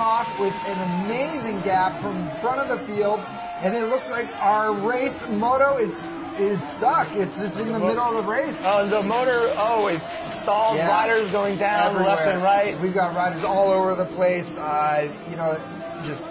off with an amazing gap from front of the field, and it looks like our race moto is is stuck. It's just in the middle of the race. Oh, the motor, oh, it's stalled. Yeah. Riders going down left and right. We've got riders all over the place. Uh, you know, just